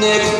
next